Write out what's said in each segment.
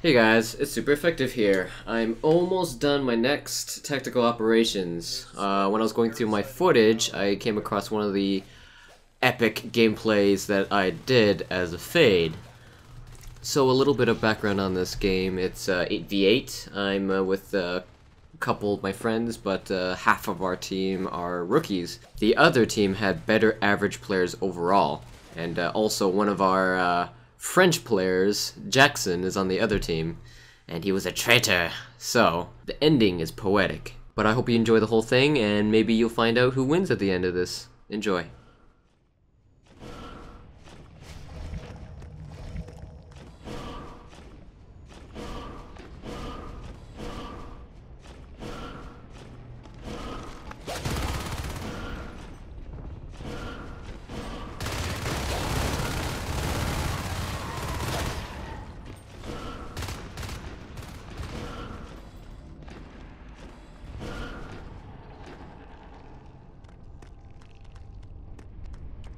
Hey guys, it's Super Effective here. I'm almost done my next tactical operations. Uh, when I was going through my footage, I came across one of the epic gameplays that I did as a Fade. So a little bit of background on this game. It's uh, 8v8. I'm uh, with a couple of my friends, but uh, half of our team are rookies. The other team had better average players overall. And uh, also one of our uh, French players, Jackson, is on the other team, and he was a traitor. So, the ending is poetic. But I hope you enjoy the whole thing, and maybe you'll find out who wins at the end of this. Enjoy.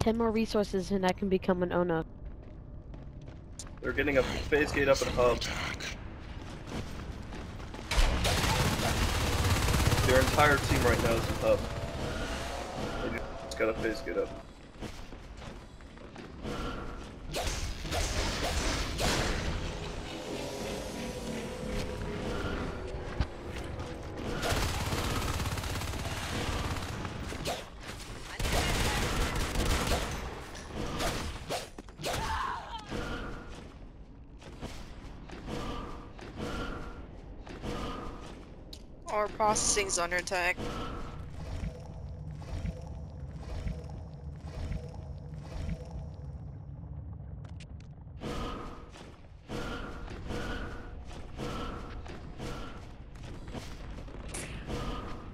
Ten more resources and I can become an Onos. They're getting a phase gate up at hub. Their entire team right now is in hub. They just got a phase gate up. Our processing's under attack.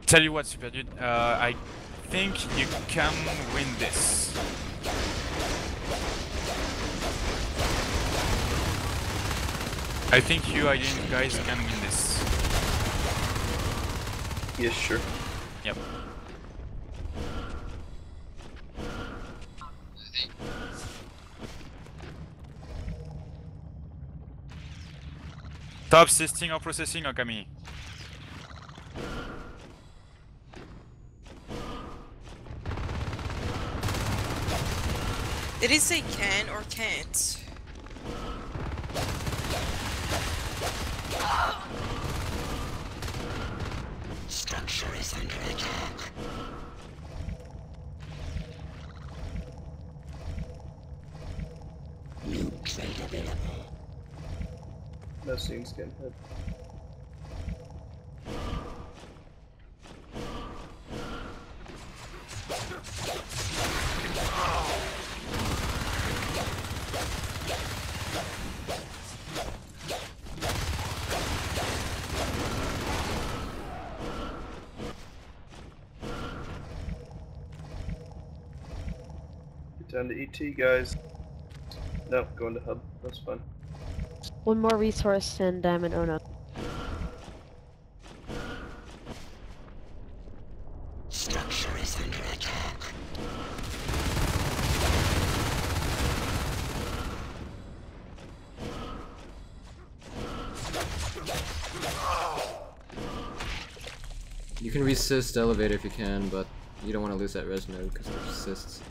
Tell you what, Super Dude, uh, I think you can win this. I think you guys can win this. Yes, sure. Yep. Top assisting or processing, Okami. Did he say can or can't? Is under attack. New trade available. No scene skin down to ET, guys. No, going to hub. That's fine. One more resource and I'm an Onos. Structure is under attack. You can resist the elevator if you can, but you don't want to lose that res node because it resists.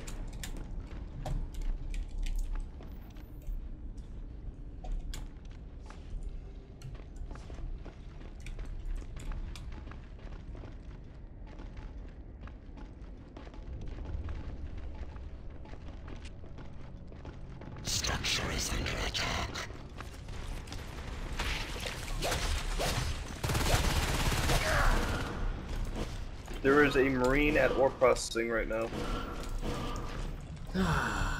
Structure is under attack. There is a marine at ore processing right now.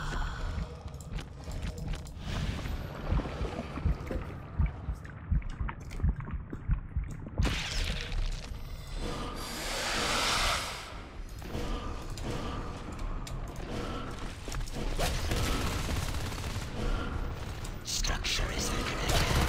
Structure is under attack.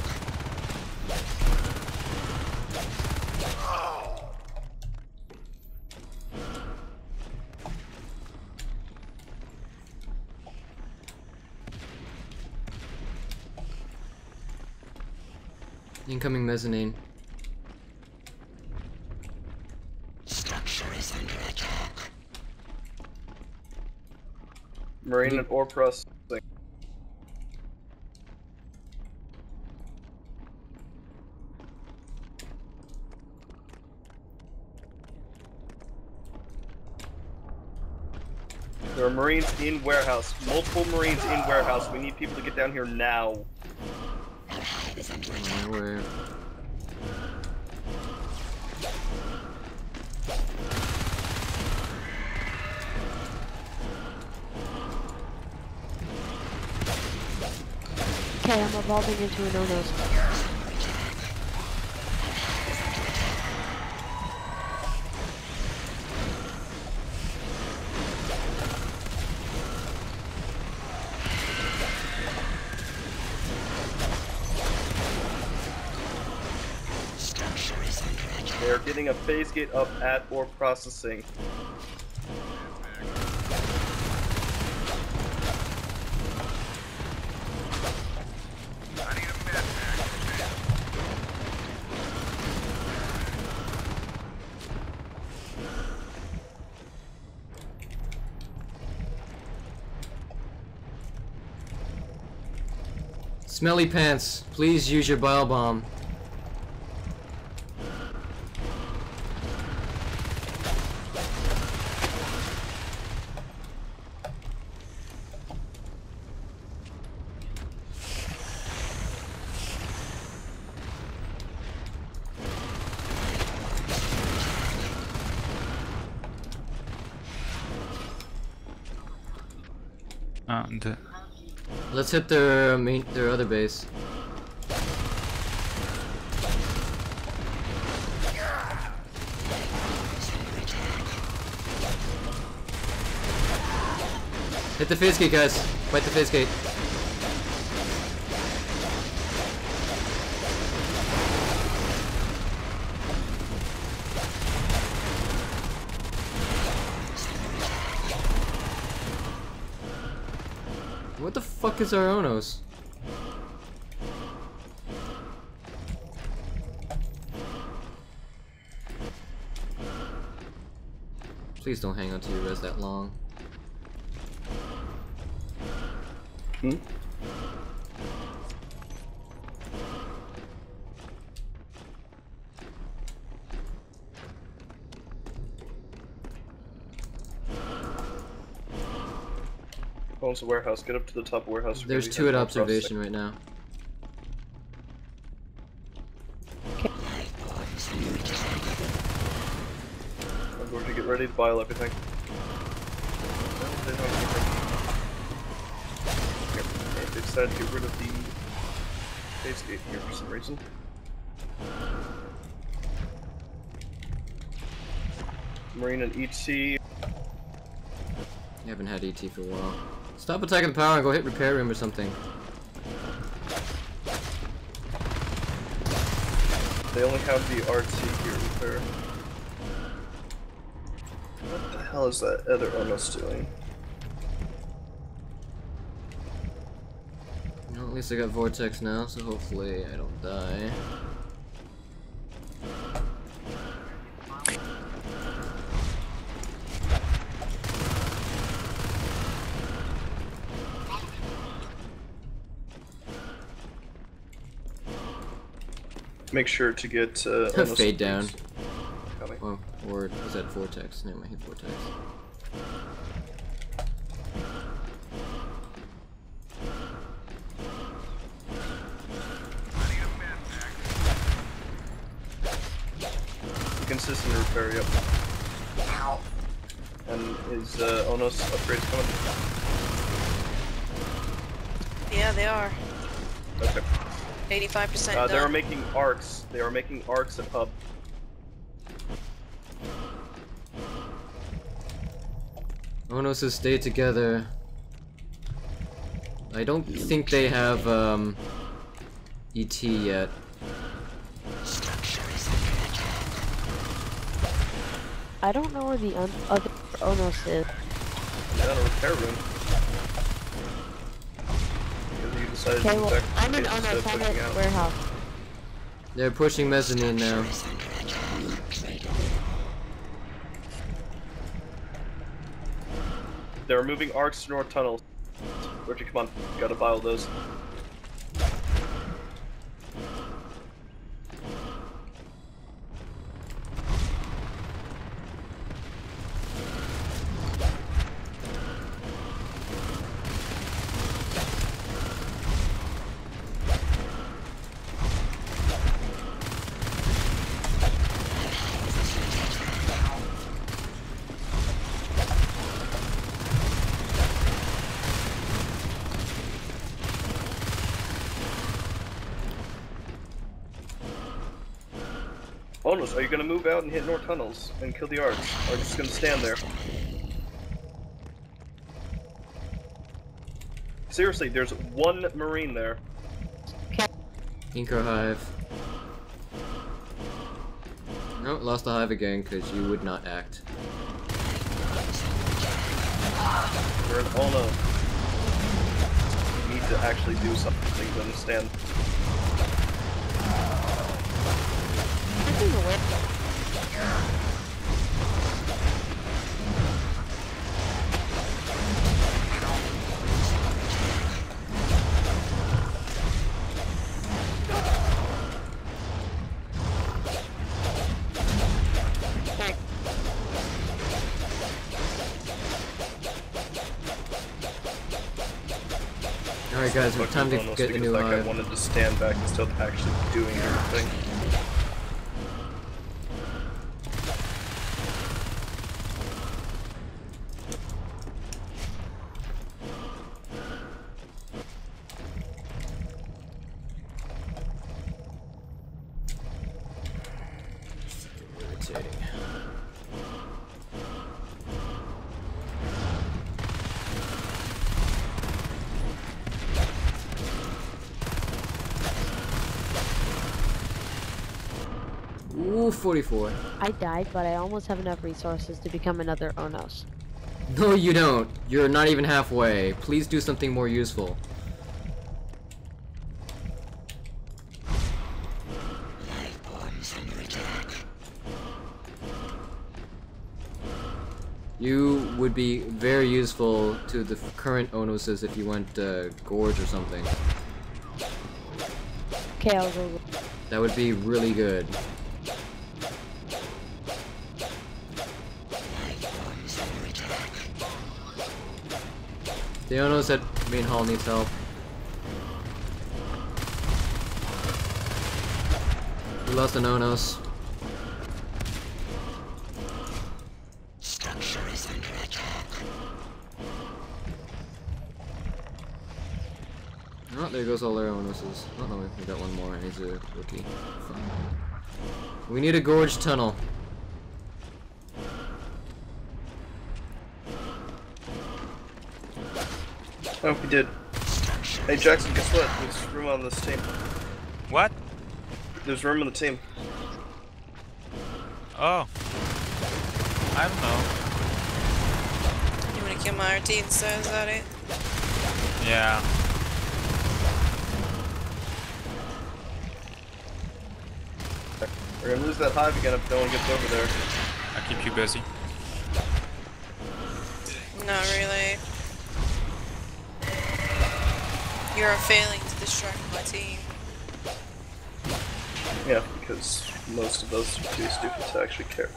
Incoming mezzanine. Structure is under attack. Marine and ore processing. There are Marines in warehouse. Multiple Marines in warehouse. We need people to get down here now. Okay, I'm evolving into an Onos. A phase gate up at ore processing. Smelly pants, please use your bile bomb. Ah, and Let's hit their uh, main, their other base. Hit the phase gate, guys. Fight the phase gate. Fuck is our Onos? Please don't hang on to your res that long. Hmm? The warehouse. Get up to the top of warehouse. There's two at heading ore processing. observation right now. Lifeboat is under attack. I'm going to get ready to bile everything. No, they've anything. They decided to get rid of the phase gate here for some reason. Marine and ET. You haven't had ET for a while. Stop attacking the power and go hit repair room or something. They only have the RT here her. What the hell is that other Onos doing? Well, at least I got Vortex now, so hopefully I don't die. Make sure to get uh, Onos Fade down. Coming. Oh, or was that Vortex? No, I hit Vortex. Consistent repair, yep. And is uh, Onos upgrades coming? Yeah, they are. Okay. 85% Uh, they are making arcs. They are making arcs at hub. Onos has stayed together. I don't think they have um, ET yet. Structure is under attack. I don't know where the un other Onos is. Down a repair room. Because decided Okay, well, attack I'm in instead Onos. of I'm pushing at out. warehouse. They're pushing mezzanine now. Is under attack. Traitor. They're moving arcs to north tunnels. Richie, come on. Gotta buy all those. Bonus, are you gonna move out and hit north tunnels and kill the arcs? Or are you just gonna stand there? Seriously, there's one marine there. Inco Hive. No, lost the hive again because you would not act. An oh no. You need to actually do something to understand. Alright guys, it's time to get a new that guy hive. wanted to stand back instead of actually doing everything. 244. I died, but I almost have enough resources to become another Onos. No, you don't. You're not even halfway. Please do something more useful. You would be very useful to the current Onoses if you went uh, Gorge or something. Okay, I'll go. That would be really good. The Onos at main hall needs help. We lost an Onos. Structure is under attack. Oh, there goes all their Onoses. Oh no, we got one more. He's a rookie. We need a Gorge tunnel. Oh, we did. Hey Jackson, guess what? There's room on this team. What? There's room on the team. Oh. I don't know. You wanna kill my RT instead, is that it? Yeah. We're gonna lose that hive again if no one gets over there. I keep you busy. Not really. You're failing to distract my team. Yeah, because most of those are too stupid to actually care.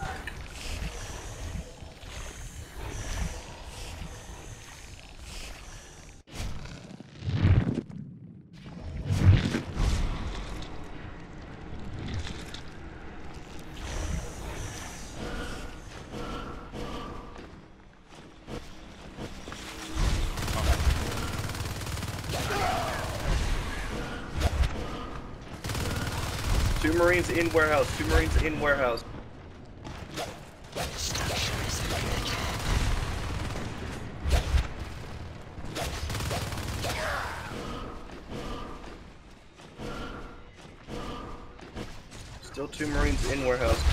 Two Marines in warehouse. Two Marines in warehouse. Structure is under attack. Still two Marines in warehouse.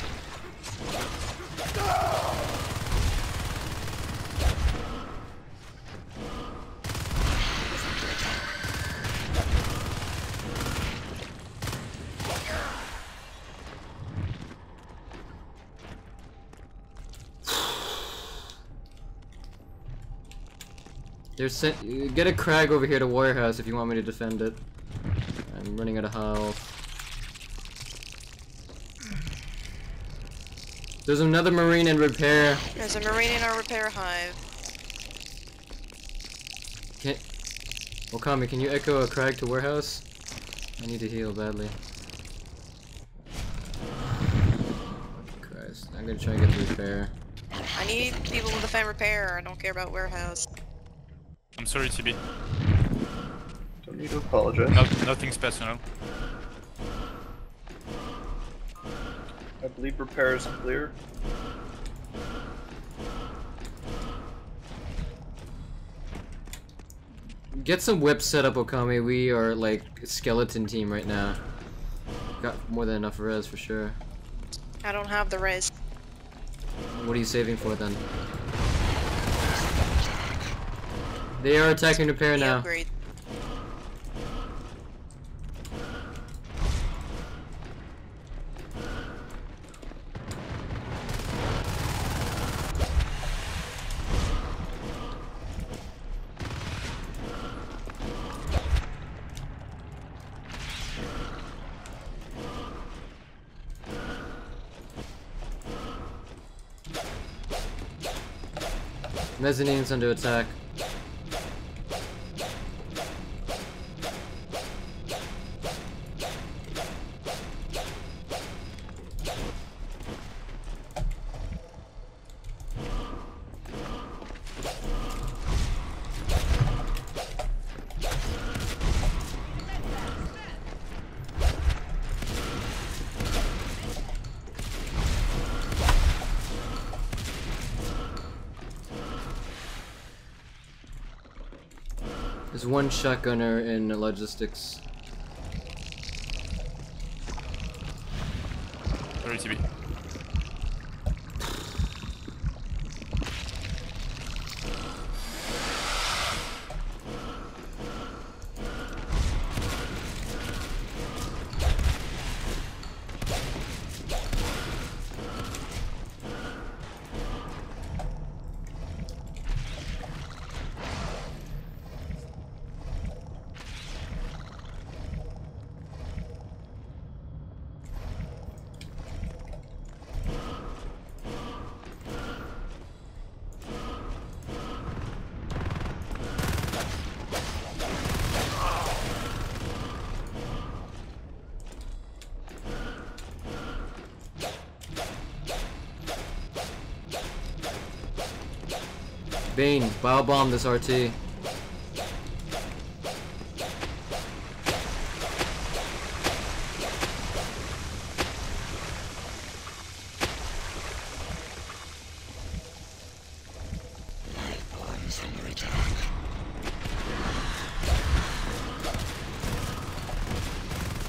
There's sent. Get a crag over here to warehouse if you want me to defend it. I'm running out of health. There's another marine in repair. There's a marine in our repair hive. Can Okami, can you echo a crag to warehouse? I need to heal badly. Christ, I'm gonna try and get to repair. I need people to defend repair. I don't care about warehouse. I'm sorry, TB. Don't need to apologize. Not, nothing's personal. I believe repair is clear. Get some whips set up, Okami. We are like skeleton team right now. Got more than enough res for sure. I don't have the res. What are you saving for then? They are attacking repair The now. upgrade. Mezzanine's under attack. One shotgunner in logistics. Bane, bile bomb this RT.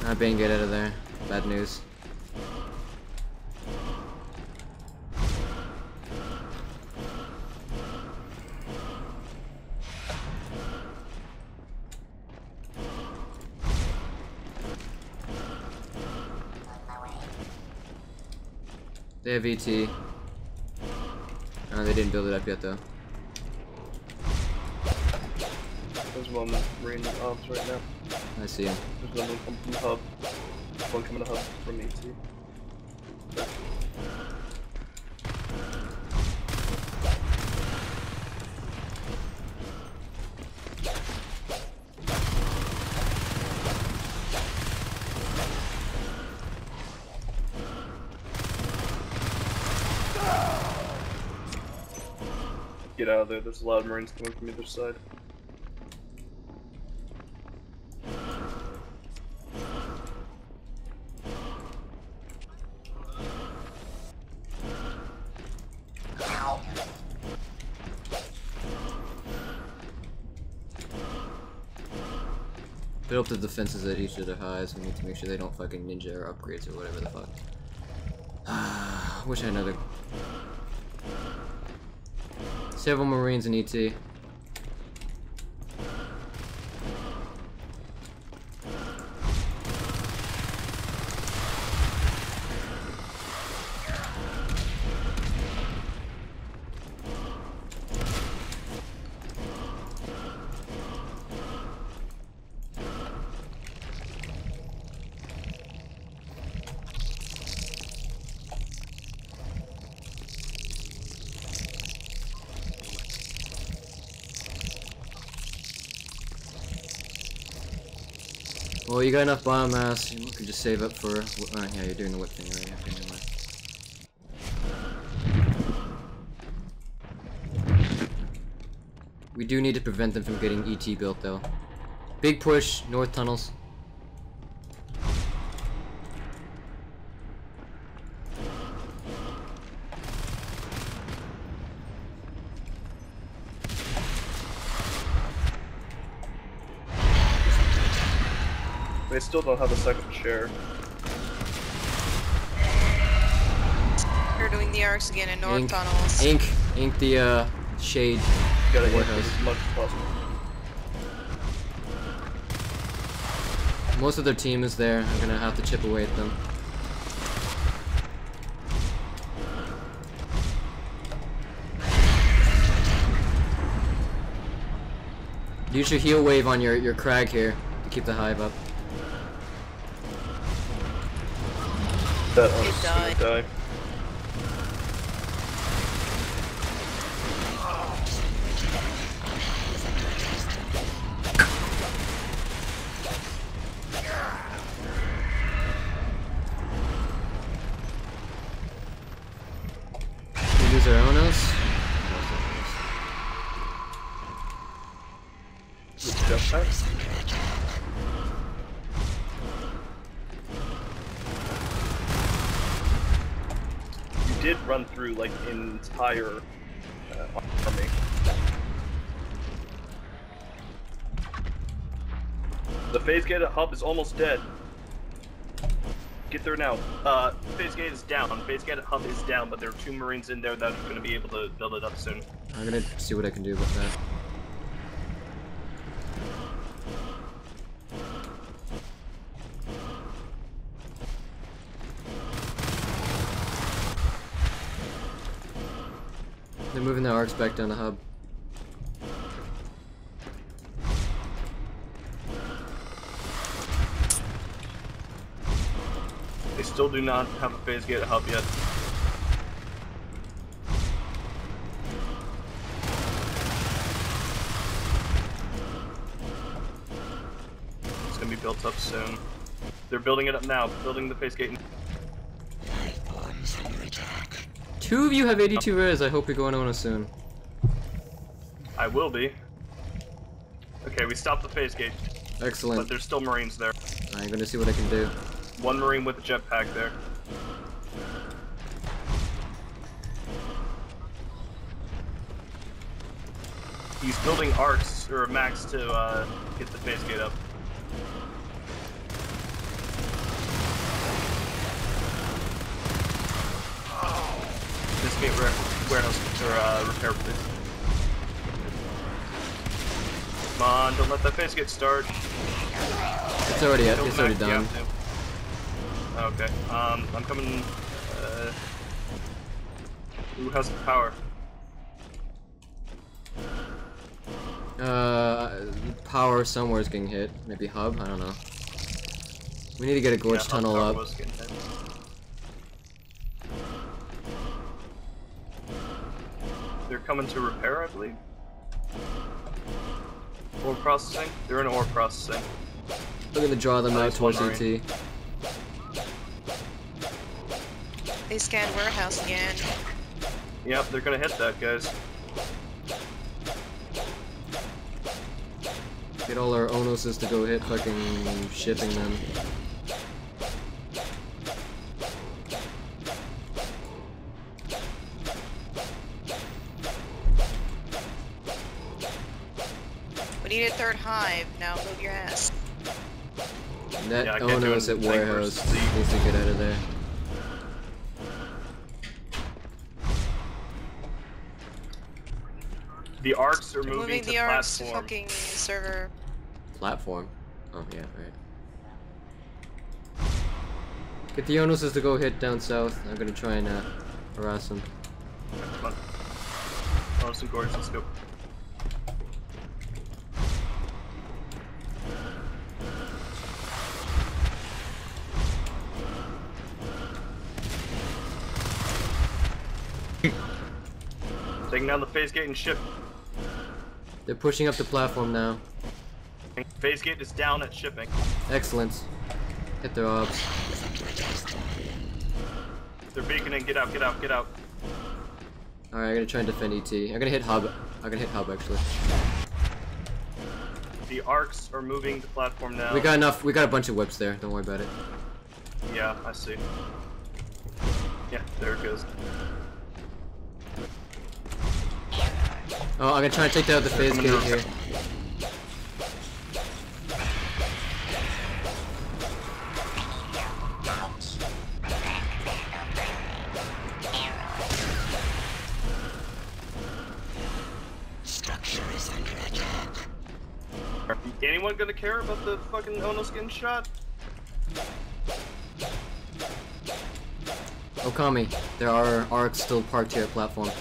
Ah, Bane, get out of there. Bad news. They have VT. Oh, uh, they didn't build it up yet though. There's one marine in ops right now. I see him. There's one coming from hub. One coming to hub from ET. Get out of there, there's a lot of marines coming from either side. Build up the defenses at each of their highs. We need to make sure they don't fucking ninja or upgrades or whatever the fuck. Wish I had another. Several Marines in ET. You got enough biomass. You can just save up for. Oh, yeah, you're doing the whip thing right. We do need to prevent them from getting ET built, though. Big push, north tunnels. They still don't have a second share. We're doing the arcs again in North Ink. Tunnels. Ink, ink the uh, shade. Gotta hit as much as possible. Most of their team is there. I'm gonna have to chip away at them. Use your heal wave on your, your crag here to keep the hive up. That They one's died. gonna die. Did run through like an entire uh, army. The phase gate hub is almost dead. Get there now. Uh, phase gate is down. Phase gate hub is down, but there are two marines in there that are going to be able to build it up soon. I'm gonna see what I can do about that. Back down the hub. They still do not have a phase gate hub yet. It's gonna be built up soon. They're building it up now, building the phase gate. Life forms under attack. Two of you have 82 res. I hope you're going on soon. I will be. Okay, we stopped the phase gate, Excellent. but there's still marines there. I'm gonna see what I can do. One marine with a jetpack there. He's building arcs or MACs to uh, get the phase gate up. This gate ware- warehouse or uh, repair please. Come on, don't let that phase get start. It's already Don't it's already done. Okay. Um, I'm coming. Uh, who has the power? Uh, power somewhere is getting hit. Maybe hub. I don't know. We need to get a gorge Yeah, tunnel up. was getting hit. They're coming to repair, I believe. Ore processing. They're in ore processing. We're gonna draw them out there's one towards ET. They scanned warehouse again. Yep, they're gonna hit that, guys. Get all our Onoses to go hit fucking shipping them. Third hive. Now move your ass. That Yeah, I can't Onos at warehouse needs to get out of there. The arcs are They're moving, moving to the arcs to platform. fucking server. Platform. Oh yeah, right. Get the Onoses to go hit down south. I'm gonna try and uh, harass them. Come on. Oh, some gorge, let's go. Taking down the phase gate and ship. They're pushing up the platform now. Phase gate is down at shipping. Excellent. Hit their ops. They're beaconing. Get out, get out, get out. Alright, I'm gonna try and defend ET. I'm gonna hit hub. I'm gonna hit hub actually. The arcs are moving the platform now. We got enough. We got a bunch of whips there. Don't worry about it. Yeah, I see. Yeah, there it goes. Oh, I'm gonna try and take down the phase coming gate here. Structure is under attack. Anyone gonna care about the fucking Onos skin shot? Okami, there are arcs still parked here at platform.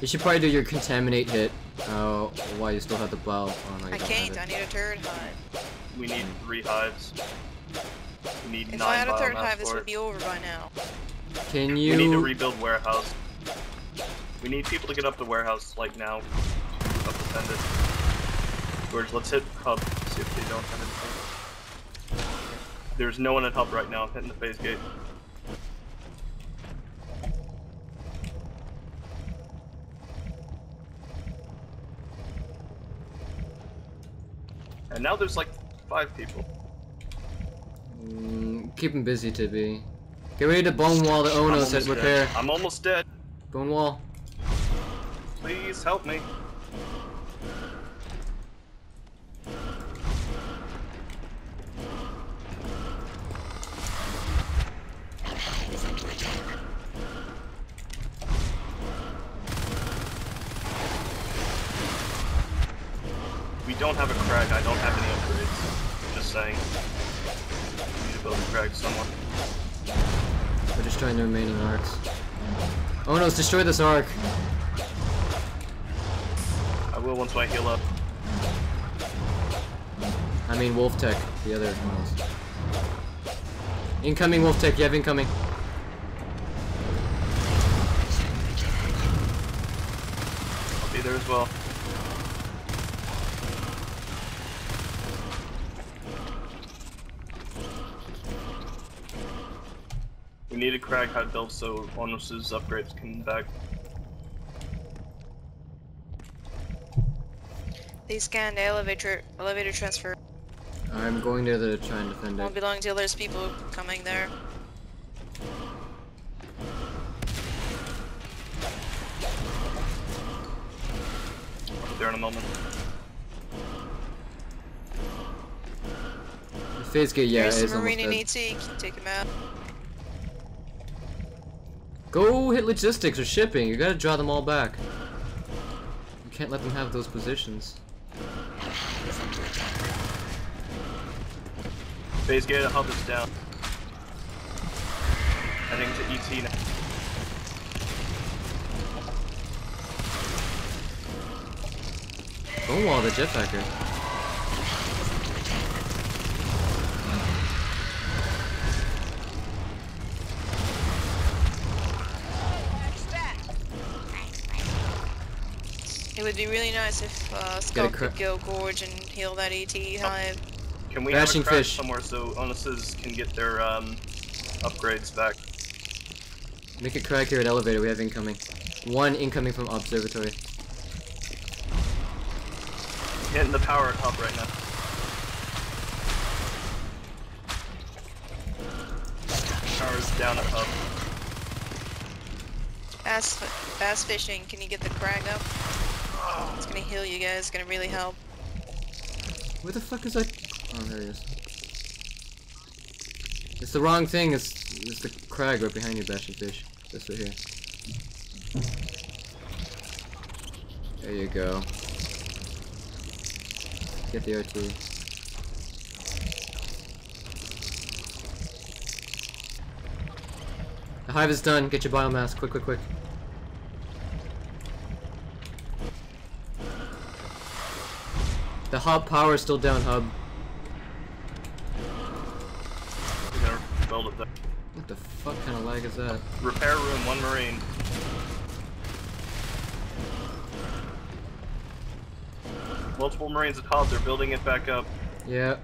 You should probably do your contaminate hit. Oh, why you still have the bow? Oh, no, I can't. I need a turret hive. We need three hives. We need If nine I had a third hive, this would be over by now. Can you? We need to rebuild warehouse. We need people to get up the warehouse like now. Up defend it. George, let's hit hub. See if they don't have anything. There's no one at hub right now. I'm hitting the phase gate. And now there's like five people. Mm, keep him busy, Tibby. Get ready to bone wall the I'm Onos almost at dead. repair. I'm almost dead. Bone wall. Please help me. We don't have a crag. I don't have any upgrades. Just saying. We need to build a crag somewhere. We're destroying the remaining arcs. Oh Onos, destroy this arc. I will once I heal up. I mean Wolf Tech, the other Onos. Incoming Wolf Tech, you have incoming. I'll be there as well. Need a crag hide build so Onos's upgrades come back. They scanned the elevator elevator transfer. I'm going there to try and defend it. Won't be long till there's people coming there. I'll be there in a moment. The phase gate, yeah, There's is a almost marine in dead. ET. Can take him out. Go hit logistics or shipping. You gotta draw them all back. You can't let them have those positions. Phase gate to hub is down. Heading to ET now. Bone wall the jetpacker. It would be really nice if uh, Get a Scott could go gorge and heal that ET hive. Can we Bashing have a fish. somewhere so Onos's can get their um, upgrades back? Make a crag here at elevator. We have incoming. One incoming from observatory. Hitting the power at hub right now. Power's down at hub. Bass, bass fishing. Can you get the crag up? Oh, it's gonna heal you guys. It's gonna really help. Where the fuck is that? Oh, there he is. It's the wrong thing. It's it's the crag right behind you, bashing fish. This right here. There you go. Get the RT. The hive is done. Get your biomass. Quick, quick, quick. The hub power is still down, hub. Build it there. What the fuck kind of lag is that? Repair room, one marine. Multiple marines at hub. They're building it back up. Yeah.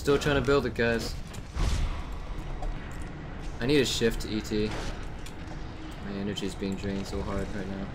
Still trying to build it, guys. I need a shift to ET. My energy is being drained so hard right now.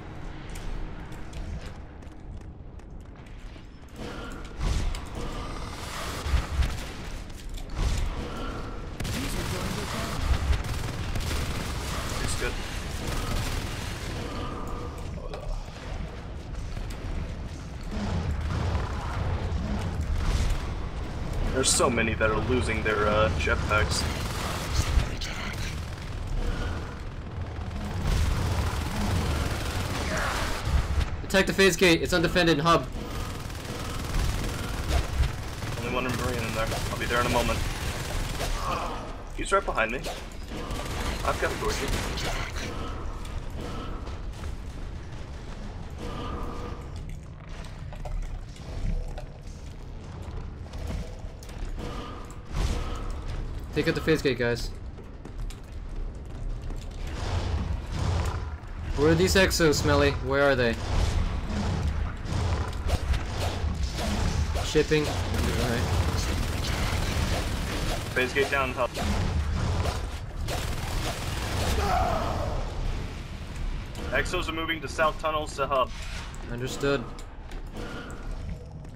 There's so many that are losing their uh, jetpacks. Attack the phase gate. It's undefended. Hub. Only one marine in there. I'll be there in a moment. He's right behind me. I've got a torture. Take out the phase gate, guys. Where are these exos, Smelly? Where are they? Shipping. Alright. Phase gate down, hub. Exos are moving to south tunnels to hub. Understood.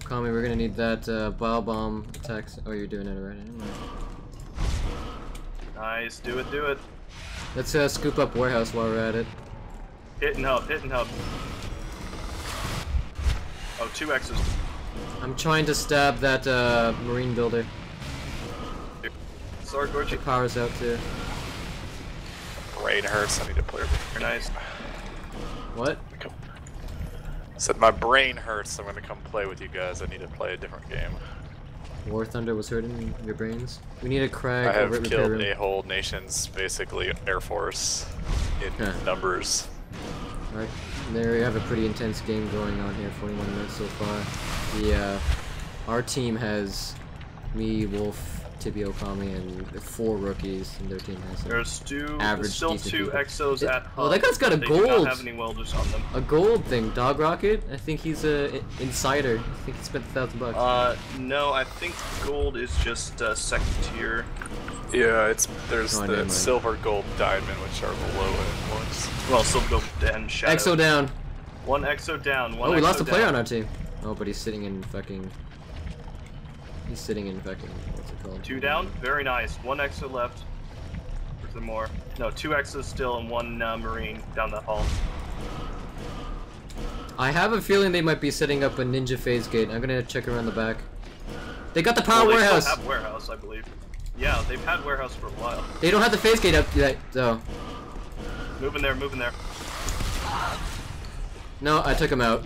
Kami, we're gonna need that uh, bile bomb attacks. Oh, you're doing it already. Never mind. Nice, do it, do it. Let's uh, scoop up warehouse while we're at it. Hit and hub, hit and hub. Oh, two X's. I'm trying to stab that uh, marine builder. Sorry, Gorgie. The power's out too. Brain hurts. I need to play. Very nice. What? Said my brain hurts. I'm gonna come play with you guys. I need to play a different game. War Thunder was hurting your brains. We need a crag I over have killed room. a whole nation's basically air force in Huh. numbers. Alright, there we have a pretty intense game going on here, 41 minutes so far. The, uh, our team has me, Wolf, Tibi Okami, and four rookies, and their team has some- There's two, Average still two people. Exos Yeah. at hub. Oh, that guy's got a they gold. have any welders on them. a gold thing, Dog Rocket. I think he's a i- insider. I think he spent a thousand bucks. Uh, no, I think gold is just uh, second tier. Yeah, it's there's Oh, the silver, gold, diamond, which are below it. end ones. Well, silver gold and shadow. Exo down. One Exo down. One Oh, we Exo lost a player down. on our team. Oh, but he's sitting in fucking. He's sitting in fucking. Two down. Very nice. One Exo left. Or is there more? No, two Exos still and one uh, Marine down the hall. I have a feeling they might be setting up a ninja phase gate. I'm gonna check around the back. They got the power Well, they warehouse. Still have warehouse, I believe. Yeah, they've had warehouse for a while. They don't have the phase gate up yet, though. Moving there. moving there. No, I took him out.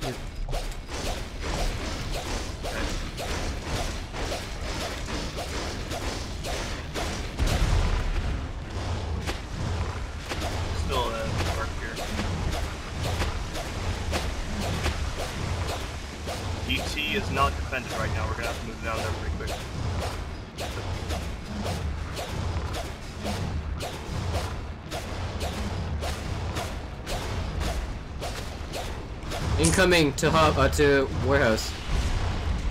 Incoming to hub uh, to warehouse.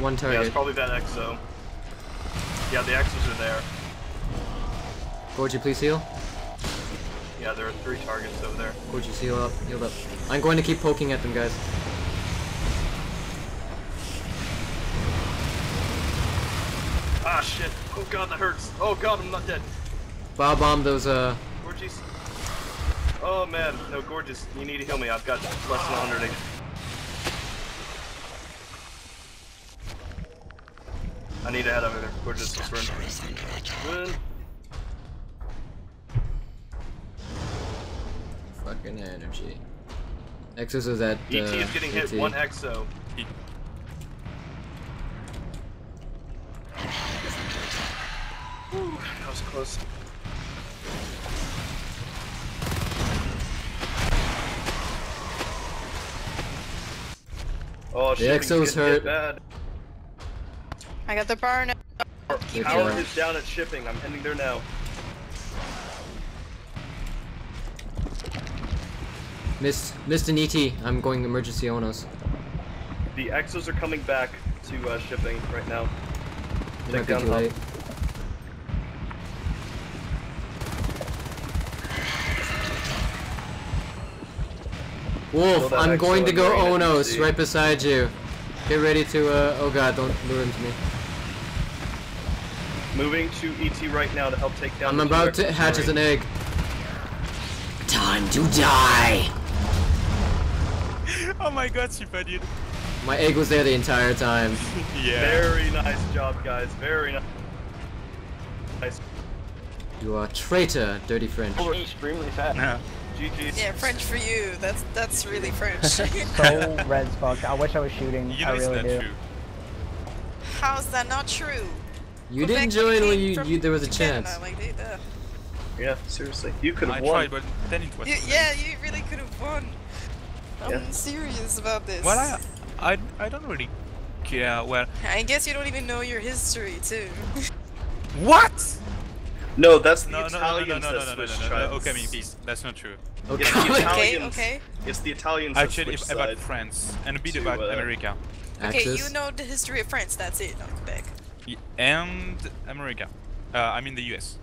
One target. Yeah, it's probably that Exo. Yeah, the Exos are there. Gorgie, please heal. Yeah, there are three targets over there. Gorgie, heal up. Heal up. I'm going to keep poking at them, guys. Ah shit! Oh god, that hurts! Oh god, I'm not dead. Bob bomb those uh. Gorgeous. Oh man, no, gorgeous. You need to heal me. I've got less than 100 I need to head over there. We're just surrendering. Fucking energy. Exos is at. Uh, ET is getting ET. hit. One exo. Ooh, that was close. Oh, the exo's hurt. Bad. I got the bar now. Keep Power is down at shipping. I'm heading there now. Missed, missed an ET. I'm going emergency Onos. The Exos are coming back to uh, shipping right now. It Take might be down too late. Wolf, I'm going to go Onos right beside you. Get ready to, uh, oh god, don't lure into me. Moving to ET right now to help take down. I'm the about to hatch as an egg. Time to die! oh my god, super dude. My egg was there the entire time. Yeah. Very nice job, guys. Very nice. Nice. You are a traitor, dirty French. We're extremely fast. Yeah. GG's. Yeah, French for you. That's that's really French. so red as fuck. I wish I was shooting. You I know it's really not do. true. How's that not true? You Quebec didn't join when you, you there was a Canada, chance. Like, uh, Yeah, seriously. You could have won. tried, but then it was. you, yeah, you really could have won. I'm Yeah. serious about this. Well, I, I, I don't really care. Well, I guess you don't even know your history too. what? No, that's the No, no, no, no, no, Italians no, no, that no, no, no, no. Okay, me, please. That's not true. Okay. It's the okay, Italians. okay. It's the Italians that Actually, switched if about. France and a bit about uh, America Okay, you know the history of France. That's it, not Quebec. Y- and America. Uh, I mean the US.